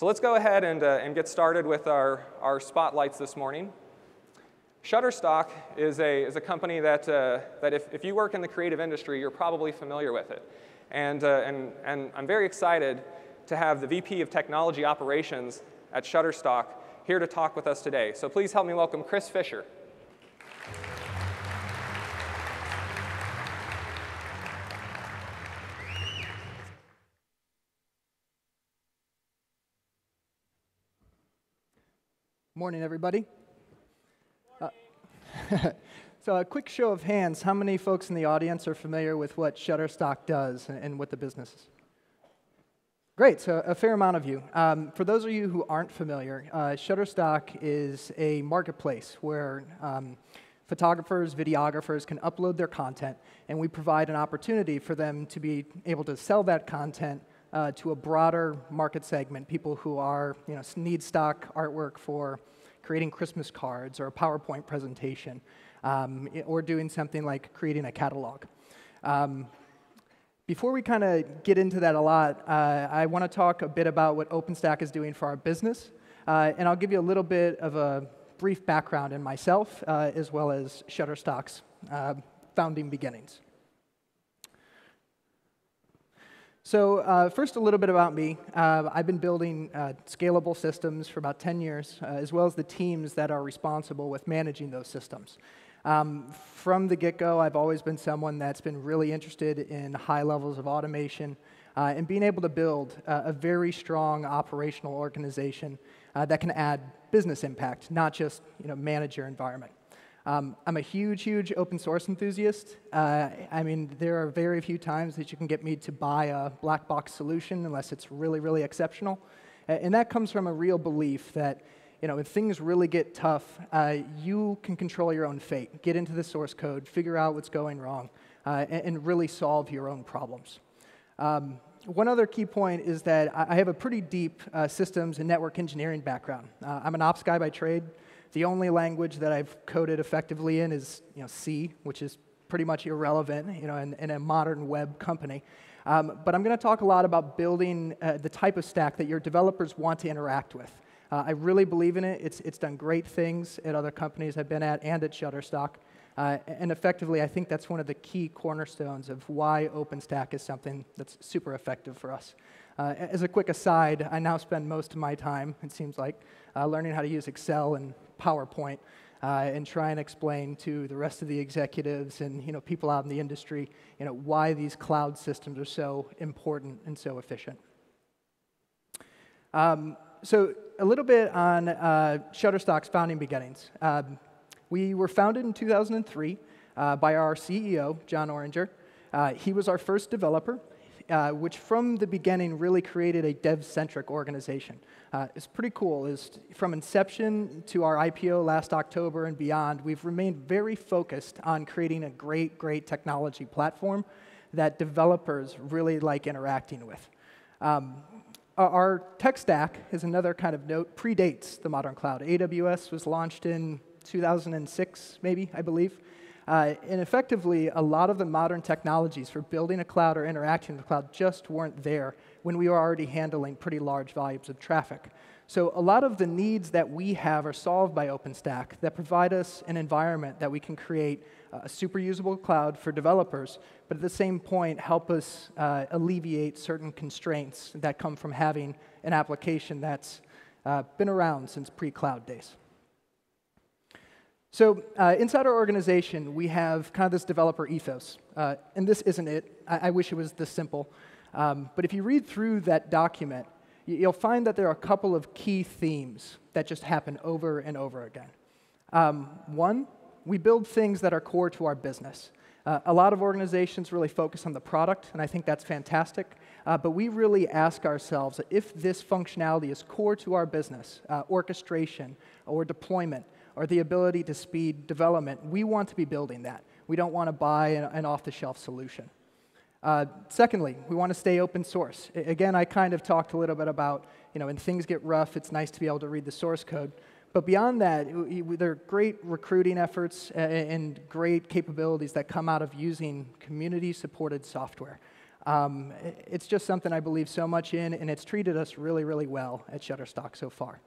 So let's go ahead and, uh, and get started with our, our spotlights this morning. Shutterstock is a, is a company that, uh, that if, if you work in the creative industry, you're probably familiar with it. And, uh, and, and I'm very excited to have the VP of Technology Operations at Shutterstock here to talk with us today. So please help me welcome Chris Fisher. Morning, everybody. Morning. Uh, so, a quick show of hands how many folks in the audience are familiar with what Shutterstock does and, and what the business is? Great, so a fair amount of you. Um, for those of you who aren't familiar, uh, Shutterstock is a marketplace where um, photographers, videographers can upload their content, and we provide an opportunity for them to be able to sell that content uh, to a broader market segment, people who are, you know, need stock artwork for creating Christmas cards or a PowerPoint presentation, um, or doing something like creating a catalog. Um, before we kind of get into that a lot, uh, I want to talk a bit about what OpenStack is doing for our business, uh, and I'll give you a little bit of a brief background in myself, uh, as well as Shutterstock's uh, founding beginnings. So uh, first, a little bit about me. Uh, I've been building uh, scalable systems for about 10 years, uh, as well as the teams that are responsible with managing those systems. Um, from the get-go, I've always been someone that's been really interested in high levels of automation uh, and being able to build a very strong operational organization uh, that can add business impact, not just you know, manage your environment. Um, I'm a huge, huge open source enthusiast. Uh, I mean, there are very few times that you can get me to buy a black box solution unless it's really, really exceptional. And that comes from a real belief that, you know, if things really get tough, uh, you can control your own fate. Get into the source code, figure out what's going wrong, uh, and, and, really solve your own problems. Um, one other key point is that I have a pretty deep uh, systems and network engineering background. Uh, I'm an ops guy by trade. The only language that I've coded effectively in is you know, C, which is pretty much irrelevant you know, in, in a modern web company. Um, but I'm going to talk a lot about building uh, the type of stack that your developers want to interact with. Uh, I really believe in it. It's, it's done great things at other companies I've been at and at Shutterstock. Uh, and effectively, I think that's one of the key cornerstones of why OpenStack is something that's super effective for us. Uh, as a quick aside, I now spend most of my time, it seems like, uh, learning how to use Excel and PowerPoint uh, and try and explain to the rest of the executives and you know, people out in the industry you know, why these cloud systems are so important and so efficient. Um, so a little bit on uh, Shutterstock's founding beginnings. Um, we were founded in 2003 uh, by our CEO, John Oringer. Uh, he was our first developer, uh, which from the beginning really created a dev-centric organization. Uh, it's pretty cool. Is from inception to our IPO last October and beyond, we've remained very focused on creating a great, great technology platform that developers really like interacting with. Um, our tech stack is another kind of note, predates the modern cloud. AWS was launched in 2006, maybe, I believe. Uh, and effectively, a lot of the modern technologies for building a cloud or interacting with the cloud just weren't there when we were already handling pretty large volumes of traffic. So a lot of the needs that we have are solved by OpenStack that provide us an environment that we can create a super usable cloud for developers, but at the same point help us uh, alleviate certain constraints that come from having an application that's uh, been around since pre-cloud days. So uh, inside our organization, we have kind of this developer ethos. Uh, and this isn't it. I, I, wish it was this simple. Um, but if you read through that document, you'll find that there are a couple of key themes that just happen over and over again. Um, one, we build things that are core to our business. Uh, a lot of organizations really focus on the product, and I think that's fantastic. Uh, but we really ask ourselves if this functionality is core to our business, uh, orchestration or deployment, or the ability to speed development, we want to be building that. We don't want to buy an, an off-the-shelf solution. Uh, secondly, we want to stay open source. Again, I kind of talked a little bit about, you know, when things get rough, it's nice to be able to read the source code. But beyond that, there are great recruiting efforts and great capabilities that come out of using community-supported software. Um, it's just something I believe so much in, and it's treated us really, really well at Shutterstock so far.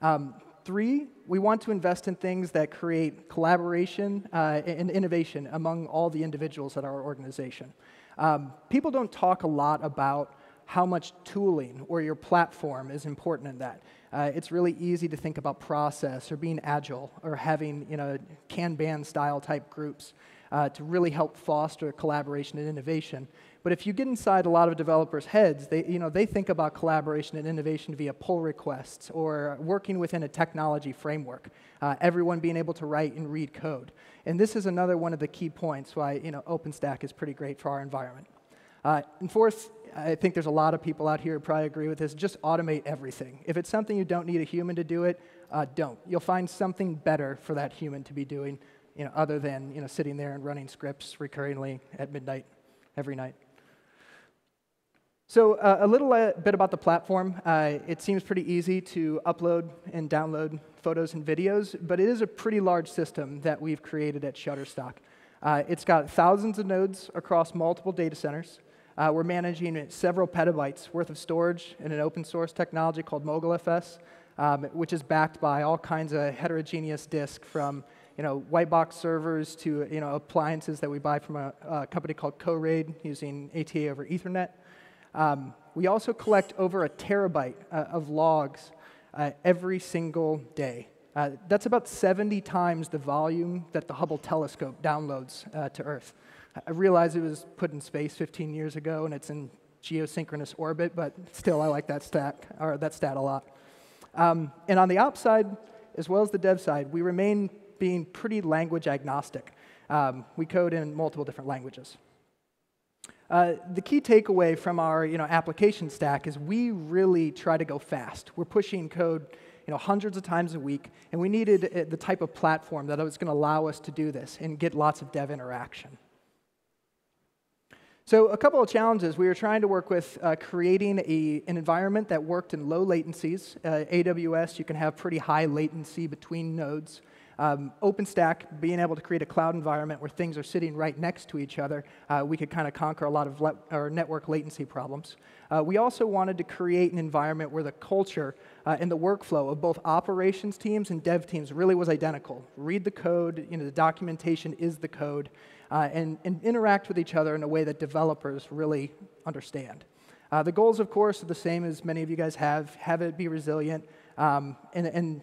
Um, three, we want to invest in things that create collaboration uh, and innovation among all the individuals at our organization. Um, people don't talk a lot about how much tooling or your platform is important in that. Uh, it's really easy to think about process or being agile or having you know Kanban style type groups uh, to really help foster collaboration and innovation. But if you get inside a lot of developers' heads, they, you know, they think about collaboration and innovation via pull requests or working within a technology framework, uh, everyone being able to write and read code. And this is another one of the key points why you know, OpenStack is pretty great for our environment. Uh, and fourth, I think there's a lot of people out here who probably agree with this. Just automate everything. If it's something you don't need a human to do it, uh, don't. You'll find something better for that human to be doing, you know, other than you know, sitting there and running scripts recurringly at midnight every night. So uh, a little uh, bit about the platform. Uh, it seems pretty easy to upload and download photos and videos, but it is a pretty large system that we've created at Shutterstock. Uh, it's got thousands of nodes across multiple data centers. Uh, we're managing several petabytes worth of storage in an open source technology called MogileFS, um, which is backed by all kinds of heterogeneous disk from you know, white box servers to you know, appliances that we buy from a, a company called Coraid using ATA over Ethernet. Um, we also collect over a terabyte uh, of logs uh, every single day. Uh, that's about 70 times the volume that the Hubble telescope downloads uh, to Earth. I realize it was put in space 15 years ago and it's in geosynchronous orbit, but still, I like that stat, or that stat a lot. Um, and on the ops side, as well as the dev side, we remain being pretty language agnostic. Um, we code in multiple different languages. Uh, the key takeaway from our you know, application stack is we really try to go fast. We're pushing code you know, hundreds of times a week, and we needed uh, the type of platform that was going to allow us to do this and get lots of dev interaction. So a couple of challenges. We were trying to work with uh, creating a, an environment that worked in low latencies. Uh, AWS, you can have pretty high latency between nodes. Um, OpenStack, being able to create a cloud environment where things are sitting right next to each other, uh, we could kind of conquer a lot of or network latency problems. Uh, we also wanted to create an environment where the culture uh, and the workflow of both operations teams and dev teams really was identical. Read the code, you know, the documentation is the code uh, and, and, interact with each other in a way that developers really understand. Uh, the goals, of course, are the same as many of you guys have. Have it be resilient. Um, and, and,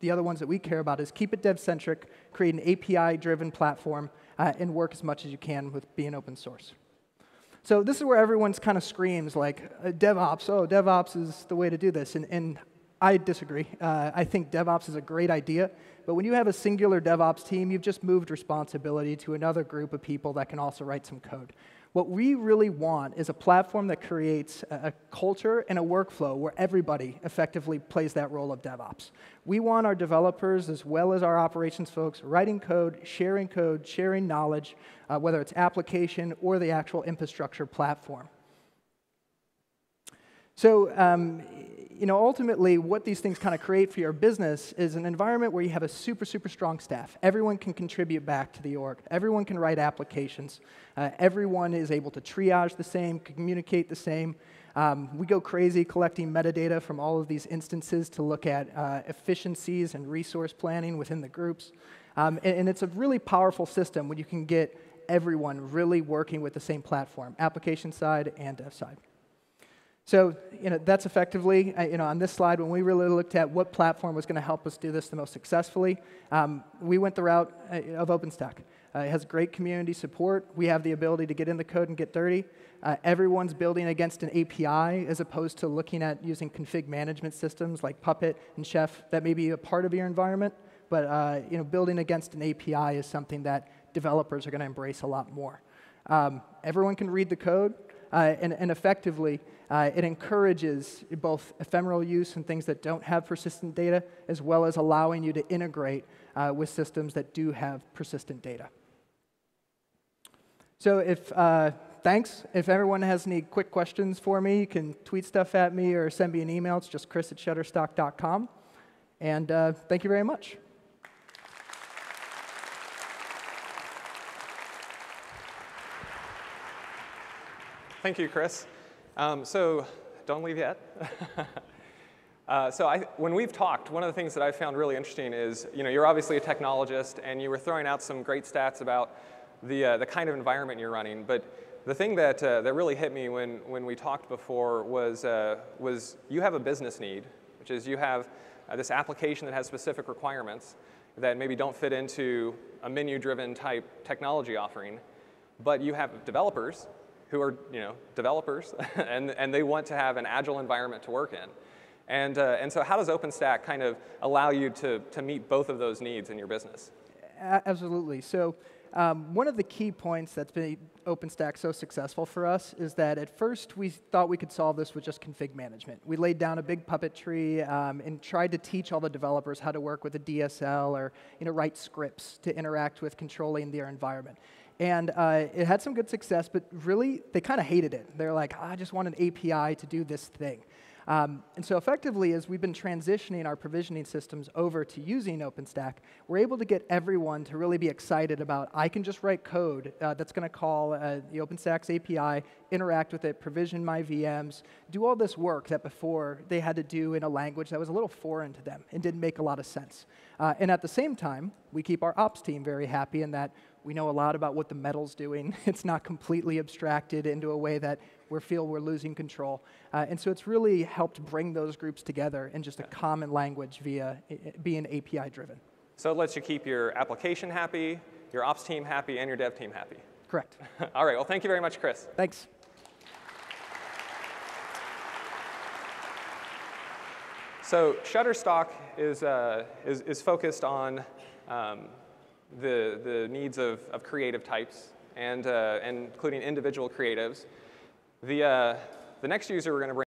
the other ones that we care about is keep it dev-centric, create an API-driven platform, uh, and work as much as you can with being open source. So this is where everyone's kind of screams like, uh, DevOps, oh, DevOps is the way to do this. And, and I disagree. Uh, I think DevOps is a great idea, but when you have a singular DevOps team, you've just moved responsibility to another group of people that can also write some code. What we really want is a platform that creates a, culture and a workflow where everybody effectively plays that role of DevOps. We want our developers as well as our operations folks writing code, sharing code, sharing knowledge, uh, whether it's application or the actual infrastructure platform. So, um, you know, ultimately, what these things kind of create for your business is an environment where you have a super, super strong staff. Everyone can contribute back to the org. Everyone can write applications. Uh, everyone is able to triage the same, communicate the same. Um, we go crazy collecting metadata from all of these instances to look at uh, efficiencies and resource planning within the groups. Um, and, and it's a really powerful system when you can get everyone really working with the same platform, application side and dev side. So, you know, that's effectively, uh, you know, on this slide, when we really looked at what platform was going to help us do this the most successfully, um, we went the route uh, of OpenStack. Uh, it has great community support. We have the ability to get in the code and get dirty. Uh, everyone's building against an API as opposed to looking at using config management systems like Puppet and Chef that may be a part of your environment. But, uh, you know, building against an API is something that developers are going to embrace a lot more. Um, everyone can read the code. Uh, and, and, effectively, uh, it encourages both ephemeral use and things that don't have persistent data, as well as allowing you to integrate uh, with systems that do have persistent data. So if, uh, thanks. If everyone has any quick questions for me, you can tweet stuff at me or send me an email. It's just chris at shutterstock.com. And uh, thank you very much. Thank you, Chris. Um, so don't leave yet. uh, so I, when we've talked, one of the things that I've found really interesting is, you know, you're obviously a technologist, and you were throwing out some great stats about the, uh, the kind of environment you're running. But the thing that, uh, that really hit me when, when we talked before was, uh, was you have a business need, which is you have uh, this application that has specific requirements that maybe don't fit into a menu-driven type technology offering, but you have developers who are you know, developers, and, and they want to have an agile environment to work in. And, uh, and so how does OpenStack kind of allow you to, to meet both of those needs in your business? absolutely. So um, one of the key points that's made OpenStack so successful for us is that at first we thought we could solve this with just config management. We laid down a big puppet tree um, and tried to teach all the developers how to work with a DSL or you know, write scripts to interact with controlling their environment. And uh, it had some good success, but really, they kind of hated it. They're like, I just want an API to do this thing. Um, and so effectively, as we've been transitioning our provisioning systems over to using OpenStack, we're able to get everyone to really be excited about, I can just write code uh, that's going to call uh, the OpenStack's API, interact with it, provision my VMs, do all this work that before they had to do in a language that was a little foreign to them and didn't make a lot of sense. Uh, and at the same time, we keep our ops team very happy in that we know a lot about what the metal's doing. It's not completely abstracted into a way that we feel we're losing control. Uh, and so it's really helped bring those groups together in just a common language via being API driven. So it lets you keep your application happy, your ops team happy, and your dev team happy. Correct. All right, well, thank you very much, Chris. Thanks. So Shutterstock is, uh, is, is, focused on um, the, the needs of, of creative types, and, uh, and including individual creatives. The, uh, the next user we're going to bring